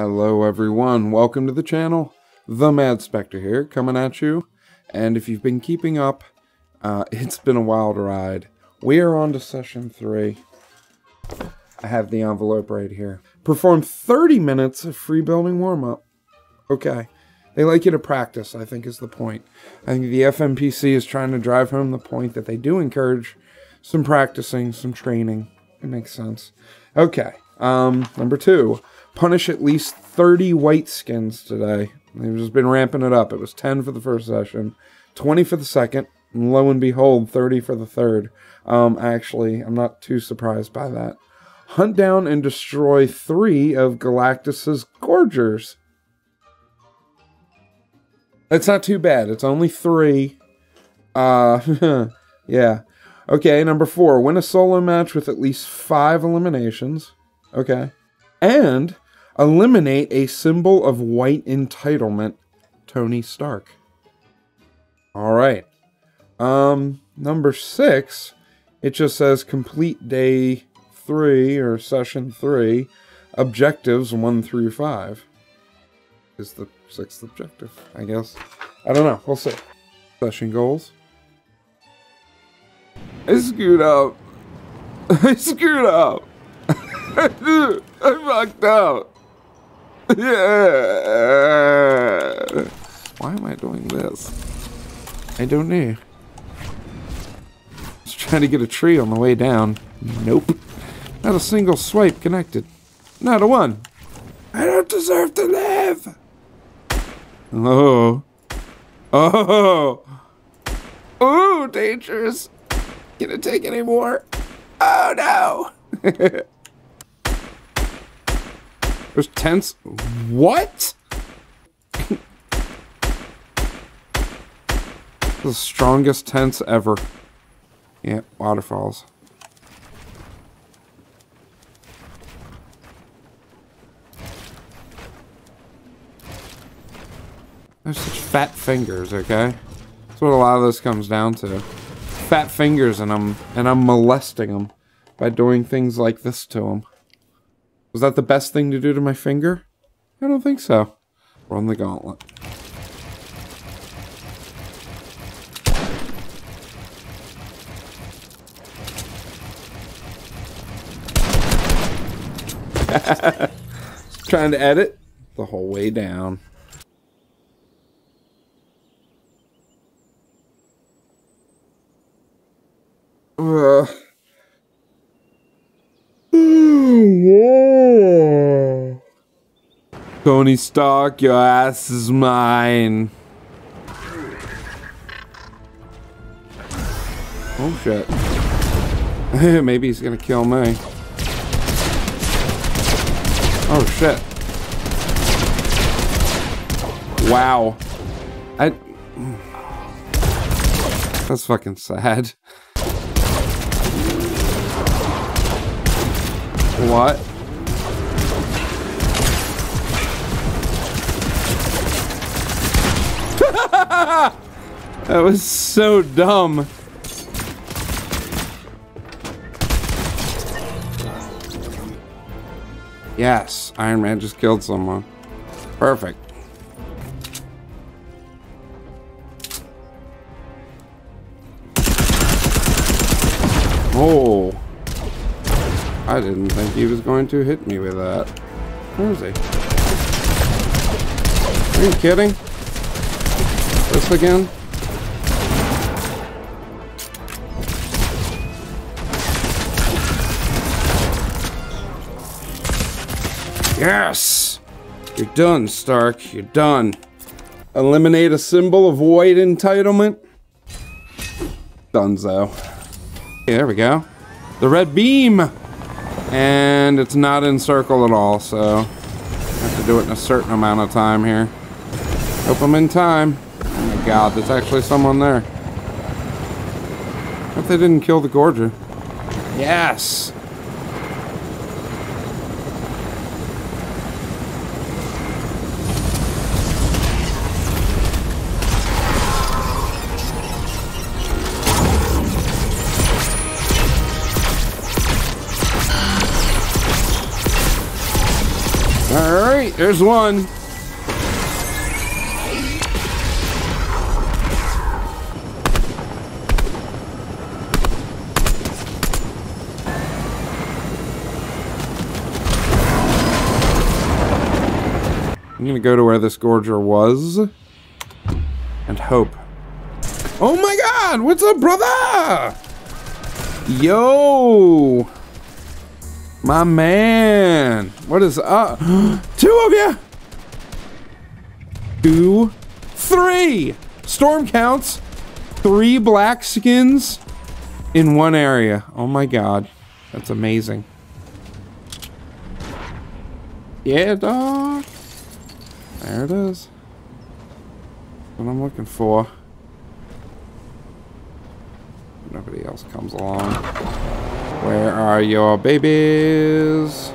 Hello everyone, welcome to the channel. The Mad Spektre here, coming at you. And if you've been keeping up, uh, it's been a wild ride. We are on to session 3. I have the envelope right here. Perform 30 minutes of free building warm-up. Okay. They like you to practice, I think is the point. I think the FNPC is trying to drive home the point that they do encourage some practicing, some training. It makes sense. Okay. Um, number two, punish at least 30 white skins today. They've just been ramping it up. It was 10 for the first session, 20 for the second, and lo and behold, 30 for the third. Um, actually, I'm not too surprised by that. Hunt down and destroy three of Galactus's Gorgers. It's not too bad. It's only three. Uh, yeah. Okay, number four. Win a solo match with at least five eliminations. Okay. And eliminate a symbol of white entitlement, Tony Stark. All right. Um, number six, it just says complete day three or session three, objectives one through five. Is the sixth objective, I guess. I don't know. We'll see. Session goals. I screwed up. I screwed up. I fucked up. Yeah. Why am I doing this? I don't know. Just trying to get a tree on the way down. Nope. Not a single swipe connected. Not a one. I don't deserve to live. Oh. Oh. Oh, dangerous. It take any more? Oh, no. There's tents. What? the strongest tents ever. Yeah, waterfalls. There's such fat fingers, okay? That's what a lot of this comes down to. Fat fingers and I'm and I'm molesting them by doing things like this to them. Was that the best thing to do to my finger? I don't think so. Run the gauntlet. Trying to edit the whole way down. Tony Stark, your ass is mine. Oh shit. Maybe he's gonna kill me. Oh shit. Wow. I... That's fucking sad. What? That was so dumb. Yes, Iron Man just killed someone. Perfect. Oh. I didn't think he was going to hit me with that. Where is he? Are you kidding? This again? Yes! You're done, Stark. You're done. Eliminate a symbol of white entitlement. Dunzo. Okay, there we go. The red beam! And it's not in circle at all, so I have to do it in a certain amount of time here. Hope I'm in time. Oh my god, there's actually someone there. Hope they didn't kill the Gorger. Yes! Alright. There's one. I'm gonna go to where this Gorger was and hope. Oh my god! What's up, brother? Yo! My man! What is up? Two of you! Two, three! Storm counts. Three black skins in one area. Oh my god. That's amazing. Yeah, dog. There it is. What I'm looking for. Nobody else comes along. Where are your babies?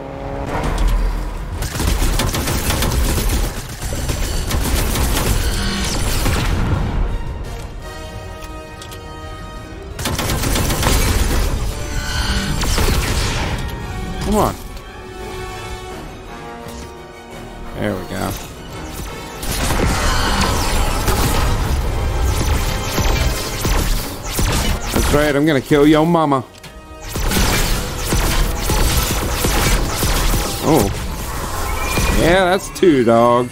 Come on. There we go. Right, I'm gonna kill your mama. Oh. Yeah, that's two, dog.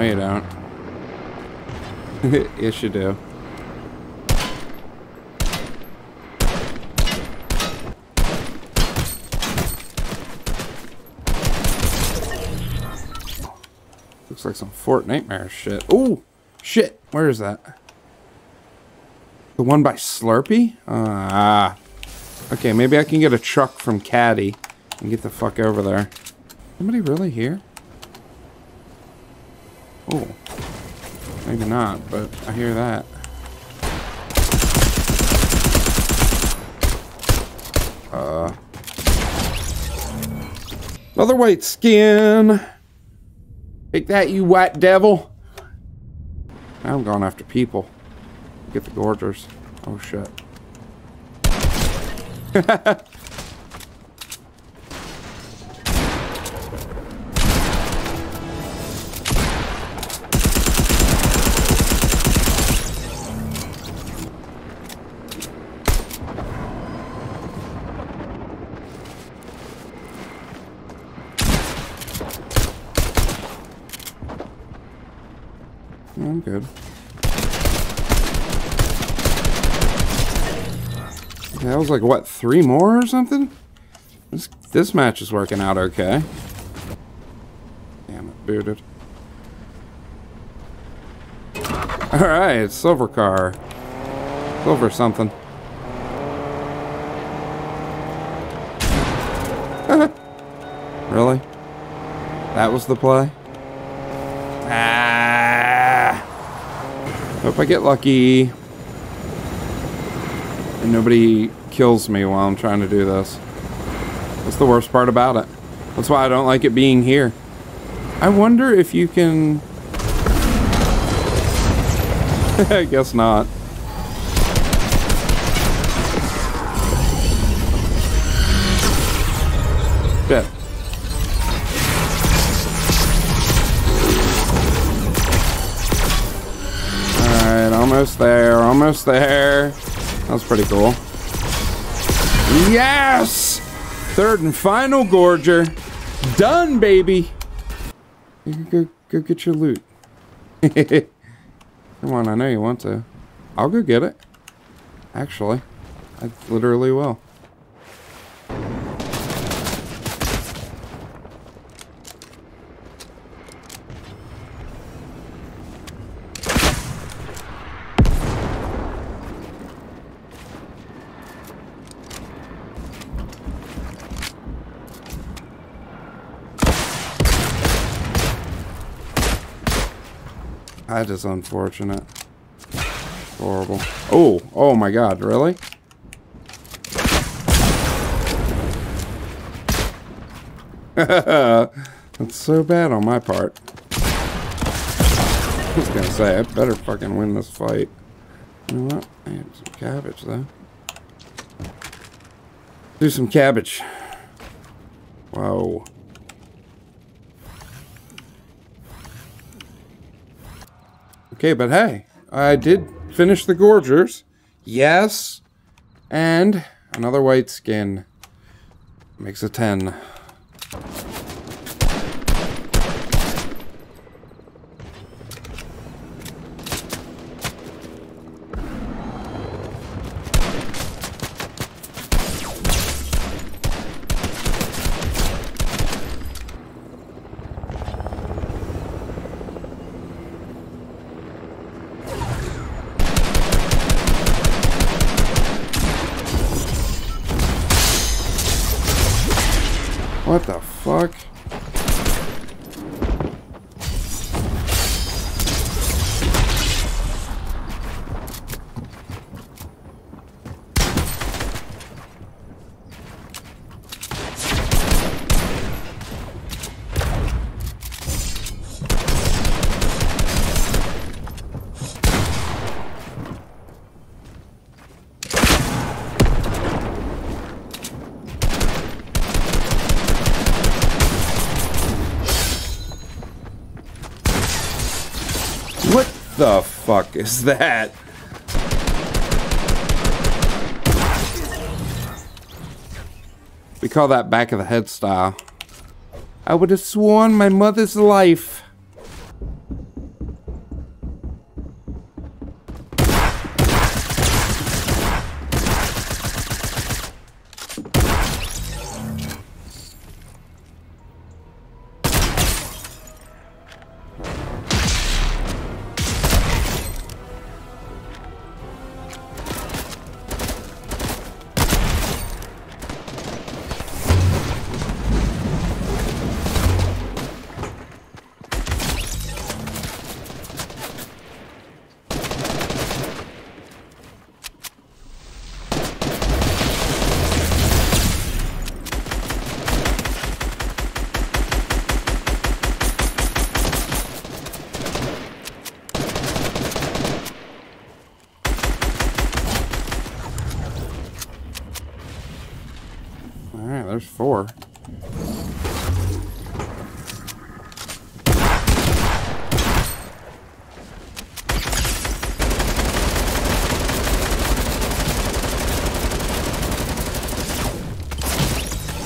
No, you don't. yes, you do. Looks like some Fort Nightmare shit. Oh, shit. Where is that? The one by Slurpy? Ah. Okay, maybe I can get a truck from Catty and get the fuck over there. Somebody really here? Oh. Maybe not, but I hear that. Uh. Another white skin. Take that, you white devil. I'm going after people. Get the gorgers. Oh shit. I'm good. That was like, what, three more or something? This, this match is working out okay. Damn it, booted. Alright, silver car. Silver something. really? That was the play? Hope I get lucky. And nobody kills me while I'm trying to do this. That's the worst part about it. That's why I don't like it being here. I wonder if you can... I guess not. Almost there, almost there. That's pretty cool. Yes! Third and final Gorger. Done, baby! Go, go get your loot. Come on, I know you want to. I'll go get it. Actually, I literally will. That is unfortunate. Horrible. Oh, oh my god, really? That's so bad on my part. I was gonna say, I better fucking win this fight. You know what? I have some cabbage, though. Do some cabbage. Whoa. Okay, but hey, I did finish the Gorgers. Yes. And another white skin. Makes a 10. What the fuck? What the fuck is that? We call that back of the head style. I would have sworn my mother's life. Four.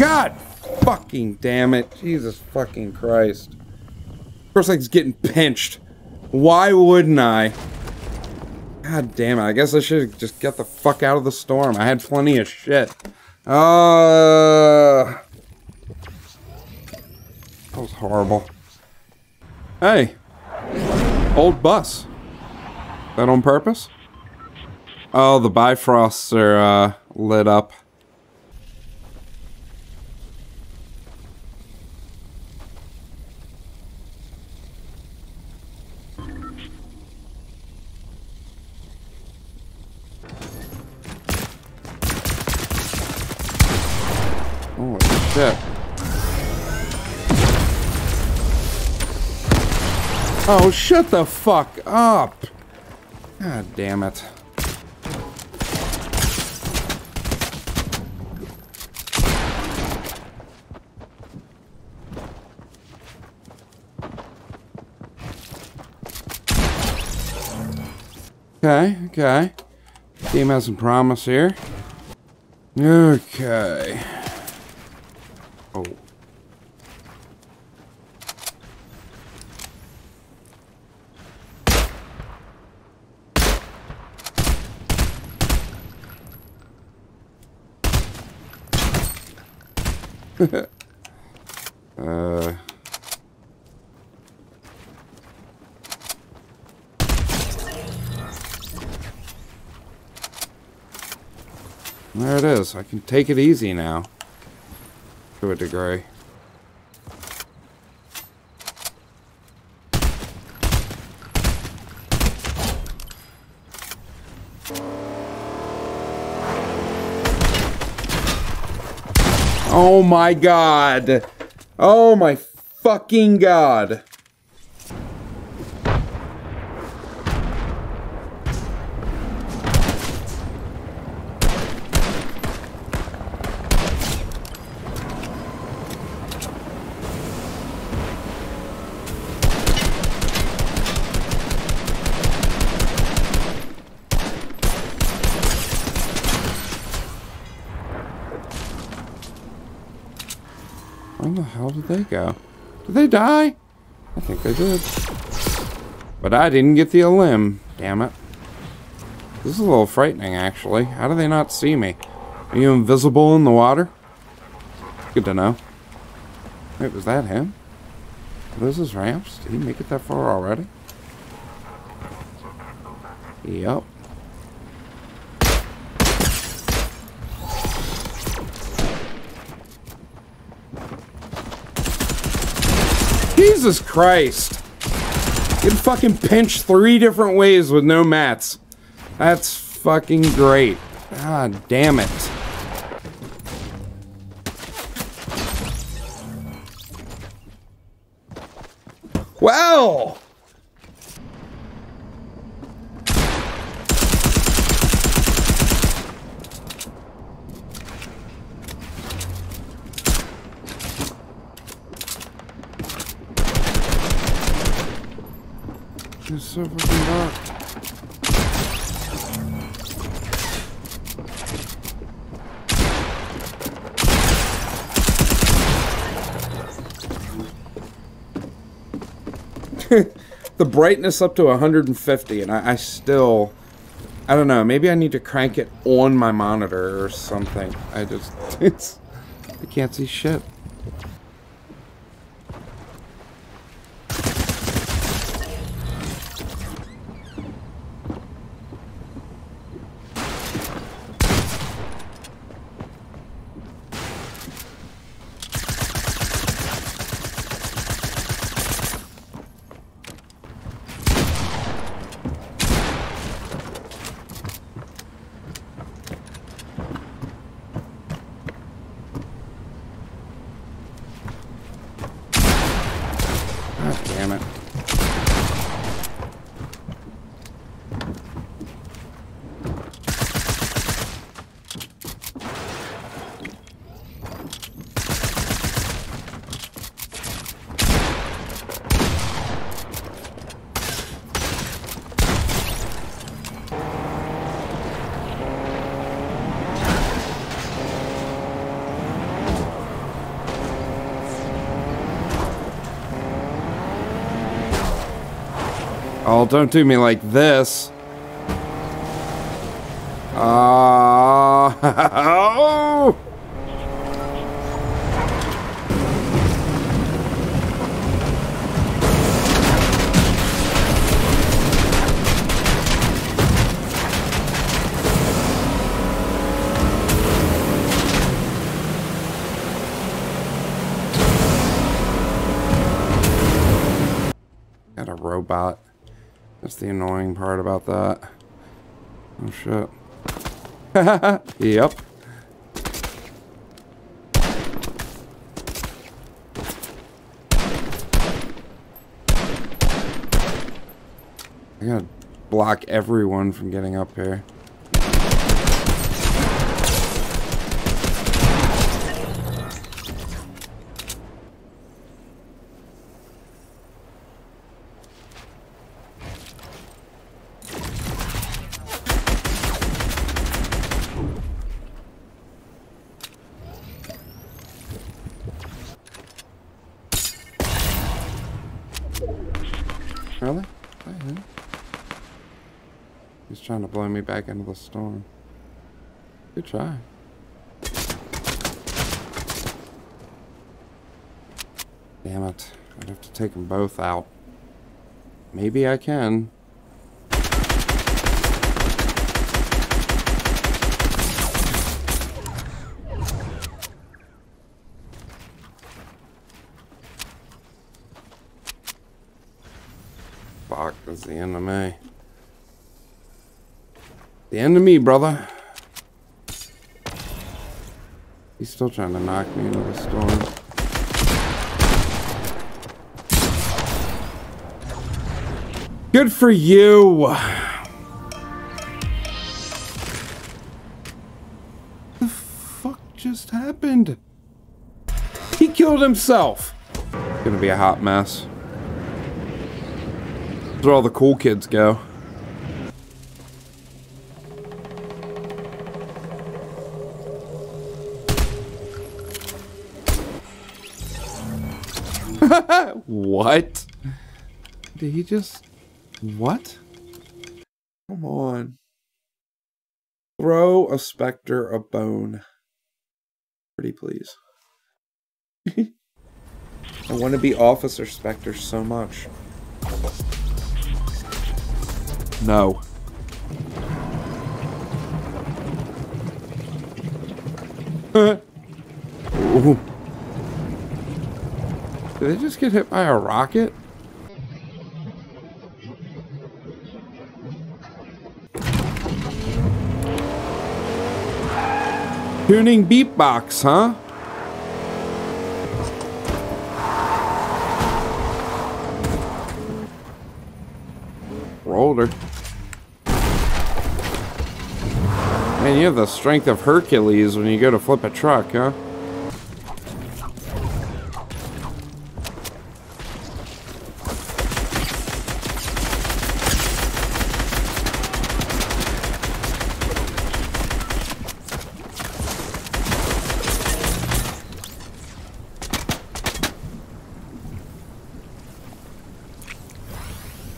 God fucking damn it. Jesus fucking Christ. First thing's getting pinched. Why wouldn't I? God damn it. I guess I should just get the fuck out of the storm. I had plenty of shit. Uh, that was horrible. Hey, old bus. That on purpose? Oh, the Bifrosts are uh, lit up. Oh, shut the fuck up. God damn it. Okay, okay. Team has some promise here. Okay. uh... There it is. I can take it easy now. To a degree. Oh my god. Oh my fucking god. Where the hell did they go? Did they die? I think they did. But I didn't get the limb. Damn it. This is a little frightening, actually. How do they not see me? Are you invisible in the water? Good to know. Wait, was that him? Are those his ramps? Did he make it that far already? Yep. Jesus Christ. You can fucking pinch three different ways with no mats. That's fucking great. God damn it. Well! So fucking dark. the brightness up to 150 and I, I still I don't know maybe I need to crank it on my monitor or something I just it's I can't see shit God damn it. Oh, don't do me like this. Ah. oh! A robot. That's the annoying part about that. Oh shit. yep. I gotta block everyone from getting up here. Really? He's trying to blow me the storm. Good try. Damn it. I'd have to take them both out. Maybe I can. Fuck, that's the end of me. The end of me, brother. He's still trying to knock me into the storm. Good for you! The fuck just happened? He killed himself! Gonna be a hot mess. That's where all the cool kids go. Did he just... What? Come on. Throw a Spektre a bone. Pretty please. I want to be Officer Spektre so much. No. Did they just get hit by a rocket? Tuning beatbox, huh? Rolled her. Man, you have the strength of Hercules when you go to flip a truck, huh?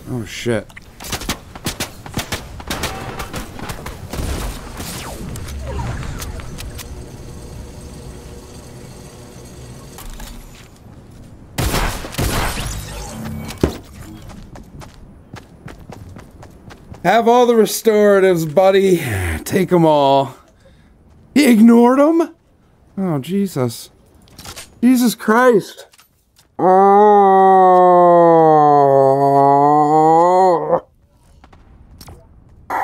Oh shit. Have all the restoratives, buddy. Take them all. He ignored them? Oh, Jesus. Jesus Christ. Oh.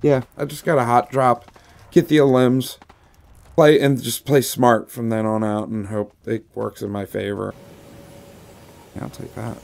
Yeah, I just got a hot drop. Get the limbs. Play and just play smart from then on out and hope it works in my favor. Yeah, I'll take that.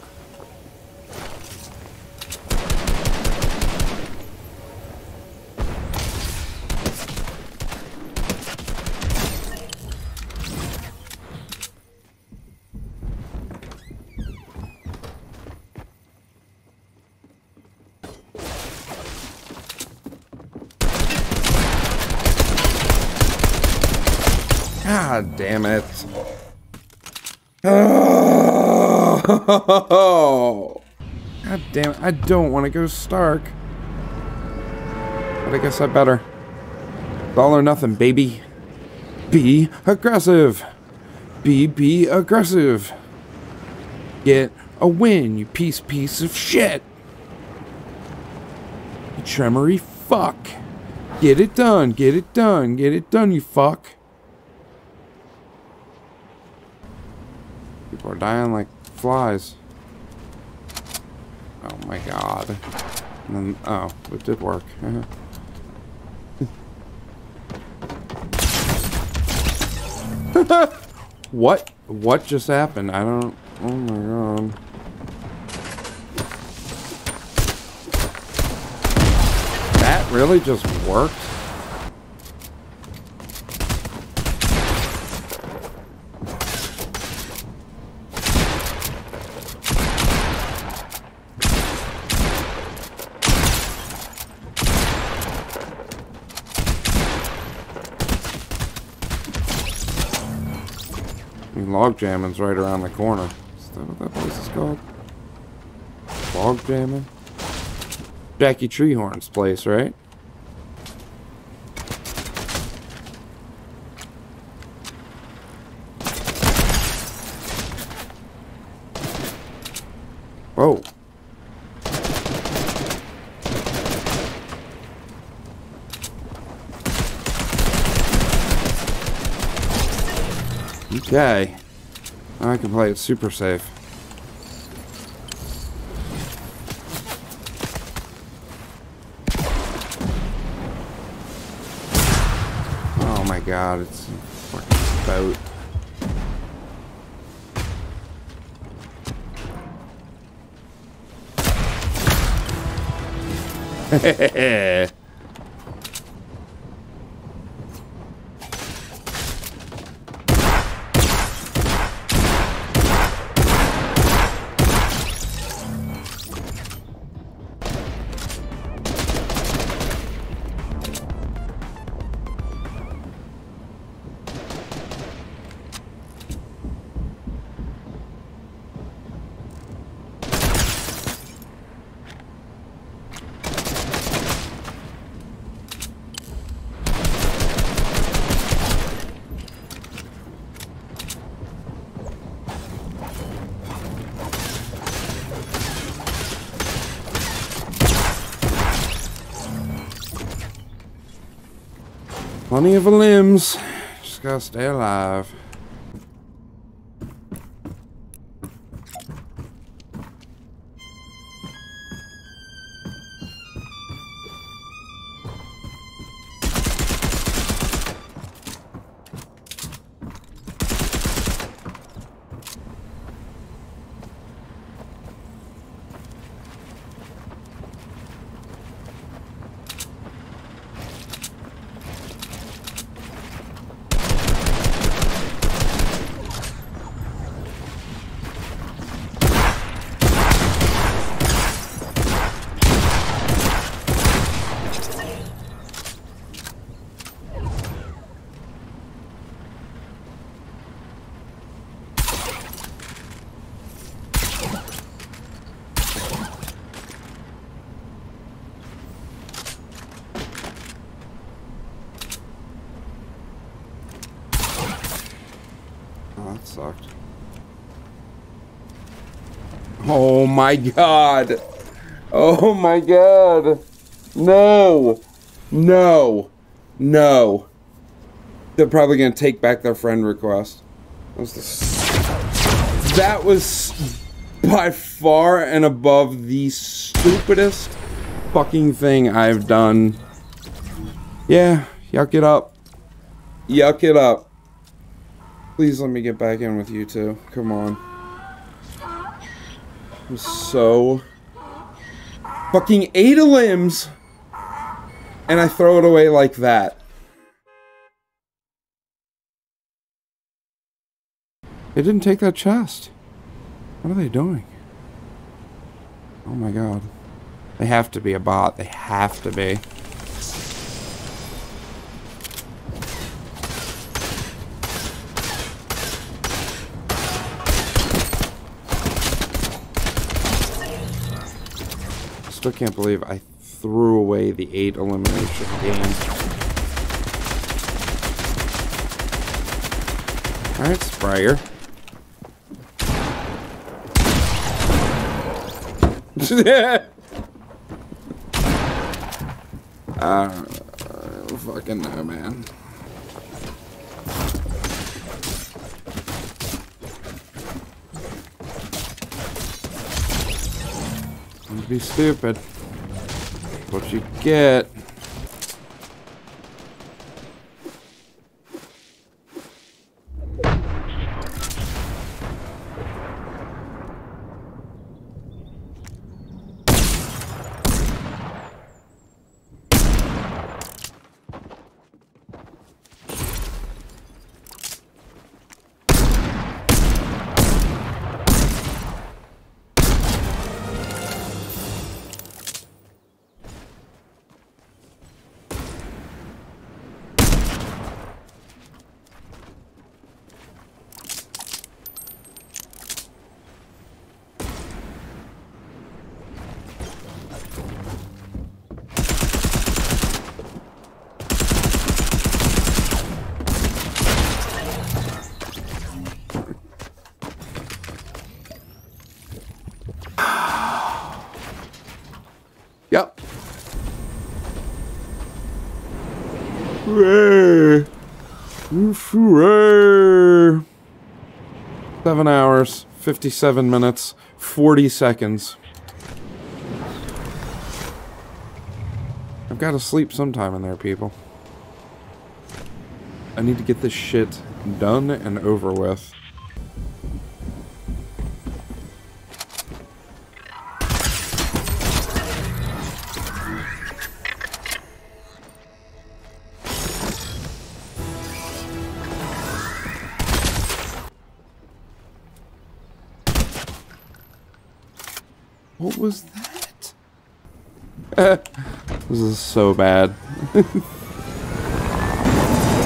God damn it. Oh. God damn it. I don't want to go Stark. But I guess I better. All or nothing, baby. Be aggressive. Be, be aggressive. Get a win, you piece, piece of shit. You tremory fuck. Get it done, get it done, get it done, you fuck. People are dying like flies. Oh my god. And then, oh, it did work. what? What just happened? I don't... Oh my god. That really just worked? Log jamming's right around the corner. Is that what that place is called? Log jamming? Jackie Treehorn's place, right? Whoa. Okay. I can play it super safe. Oh my god, it's a fucking boat. Hehehe Plenty of the limbs. Just gotta stay alive. My god. Oh my god. No. No. No. They're probably going to take back their friend request. That was, that was by far and above the stupidest fucking thing I've done. Yeah, yuck it up. Yuck it up. Please let me get back in with you two. Come on. I'm so fucking eight of limbs and I throw it away like that. They didn't take that chest. What are they doing? Oh my god. They have to be a bot. They have to be. Still can't believe I threw away the eight elimination game. Alright, Sprayer. I don't uh, fucking know, man. Be stupid. What you get. Hooray! Hooray! Seven hours, 57 minutes, 40 seconds. I've got to sleep sometime in there, people. I need to get this shit done and over with. This is so bad.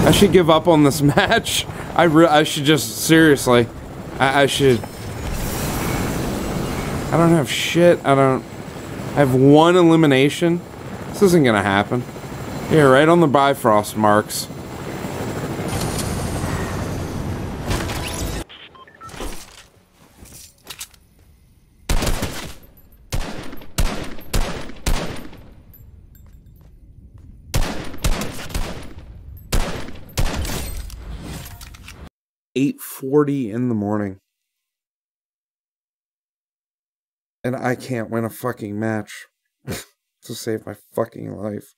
I should give up on this match. I I should just seriously. I, I should. I don't have shit. I don't. I have one elimination. This isn't gonna happen. Here, right on the Bifrost marks. Eight forty in the morning. And I can't win a fucking match to save my fucking life.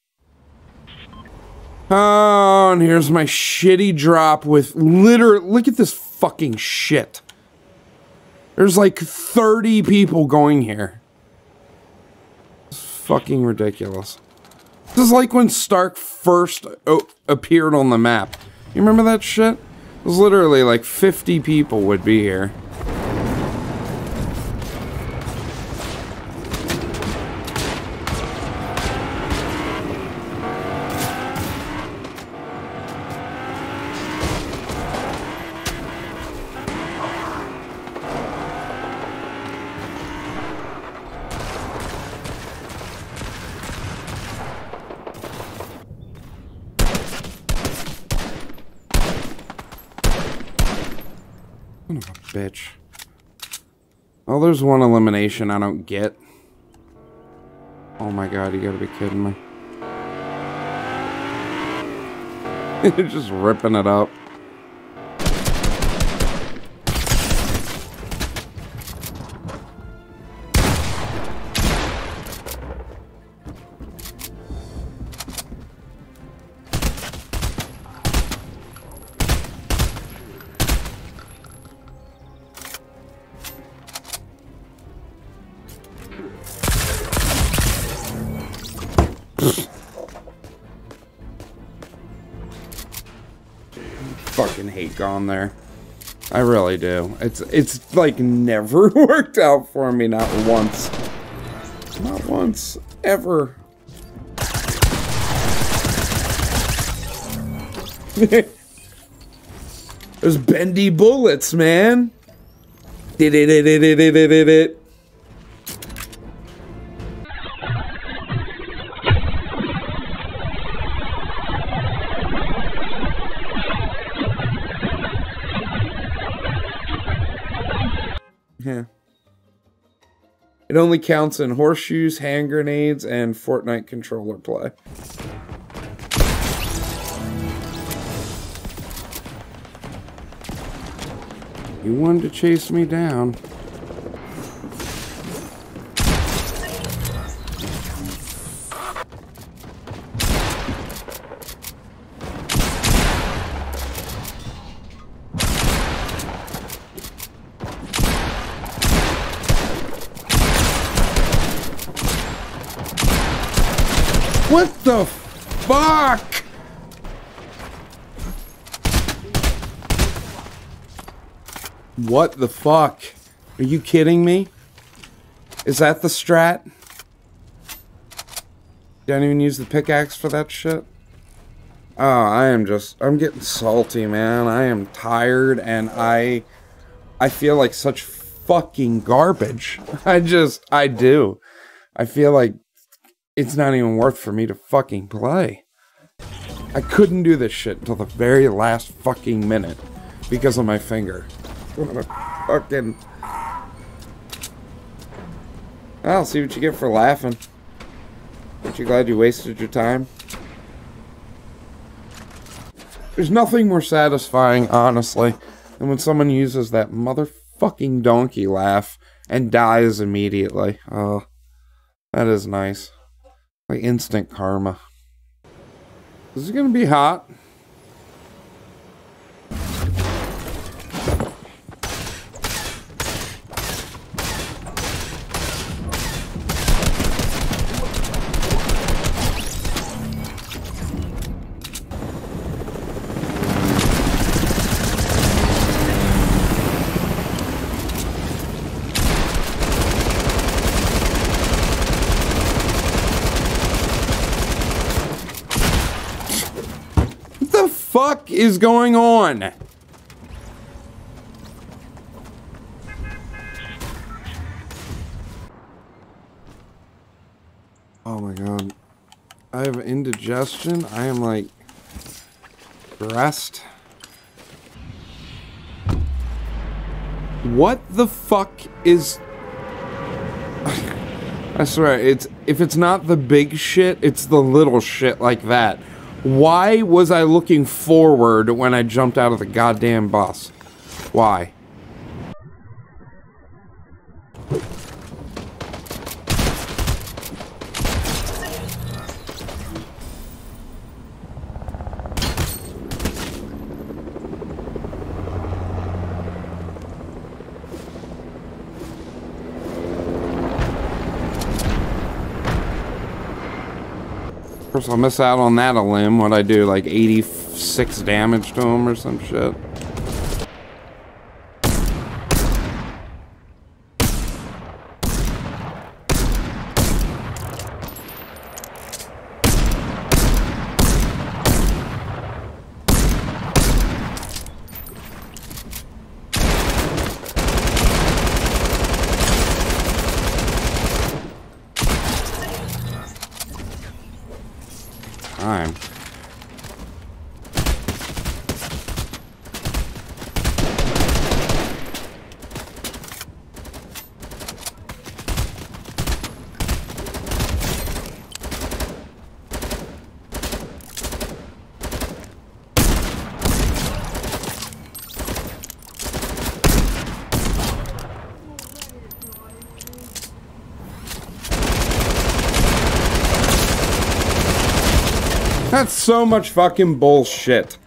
Oh, and here's my shitty drop with literally, look at this fucking shit. There's like 30 people going here. It's fucking ridiculous. This is like when Stark first appeared on the map. You remember that shit? It was literally like 50 people would be here. Bitch. Oh, there's one elimination I don't get. Oh my god, you gotta be kidding me. You're just ripping it up. Gone there. I really do. It's it's like never worked out for me, not once. Not once. Ever. There's bendy bullets, man. Did it, it, it, it, it, it, it. It only counts in horseshoes, hand grenades, and Fortnite controller play. You wanted to chase me down. What the fuck? What the fuck? Are you kidding me? Is that the strat? Don't even use the pickaxe for that shit? Oh, I am just, I'm getting salty, man. I am tired and I, I feel like such fucking garbage. I just, I do. I feel like it's not even worth for me to fucking play. I couldn't do this shit until the very last fucking minute because of my finger. What a fucking... I'll see what you get for laughing. Aren't you glad you wasted your time? There's nothing more satisfying, honestly, than when someone uses that motherfucking donkey laugh and dies immediately. Oh, that is nice. Like instant karma. This is gonna be hot. fuck is going on? Oh my god. I have indigestion. I am like stressed. What the fuck is I swear, it's if it's not the big shit, it's the little shit like that. Why was I looking forward when I jumped out of the goddamn bus? Why? Course, I'll miss out on that a limb. What I do, like 86 damage to him or some shit. time. That's so much fucking bullshit.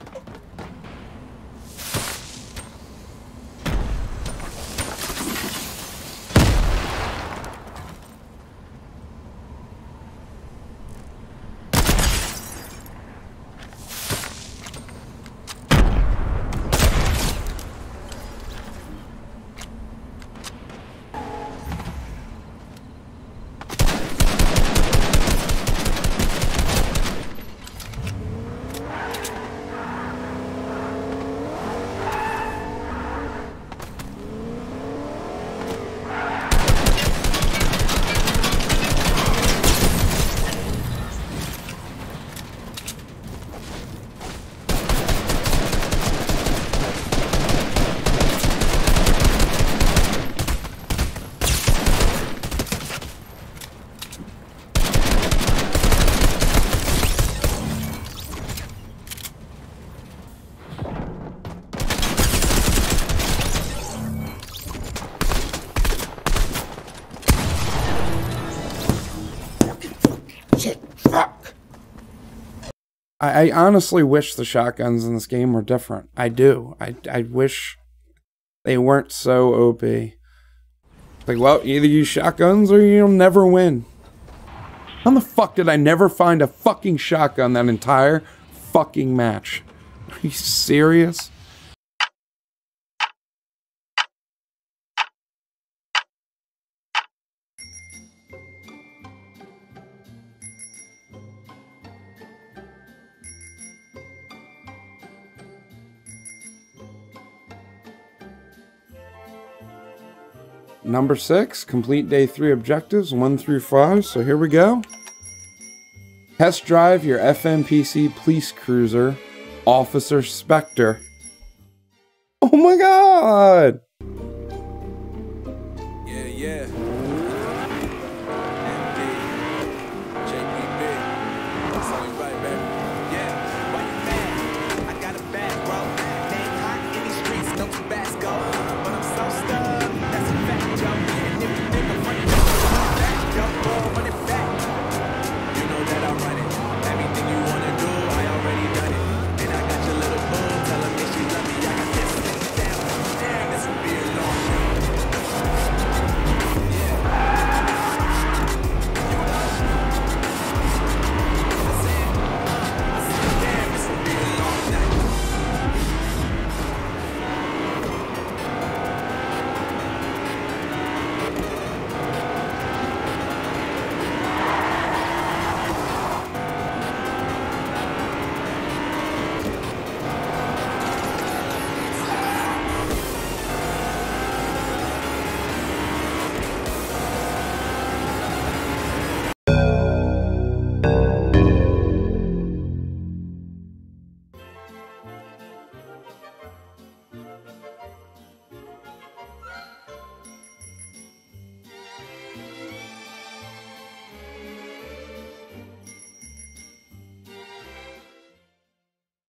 I, honestly wish the shotguns in this game were different. I do. I, I wish they weren't so OP. Like, well, either use shotguns or you'll never win. How the fuck did I never find a fucking shotgun that entire fucking match? Are you serious? Number six, complete day three objectives, one through five. So here we go. Test drive your FNPC police cruiser, Officer Spektre. Oh my god!